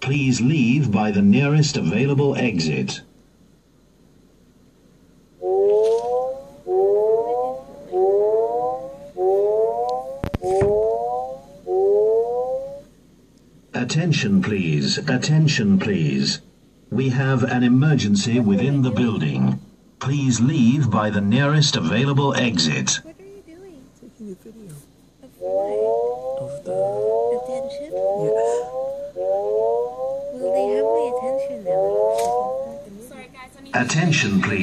Please leave by the nearest available exit. Attention please, attention please. We have an emergency within the building. Please leave by the nearest available exit. What are you doing? Taking a video Of what? of the. Attention please.